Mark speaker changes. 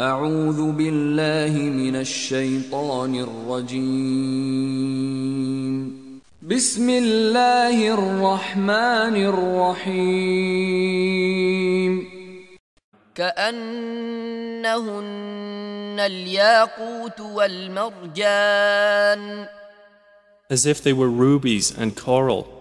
Speaker 1: أعوذ بالله من الشيطان الرجيم. بسم الله الرحمن الرحيم.
Speaker 2: كأنهن الياقوت والمرجان.
Speaker 3: As if they were rubies and coral.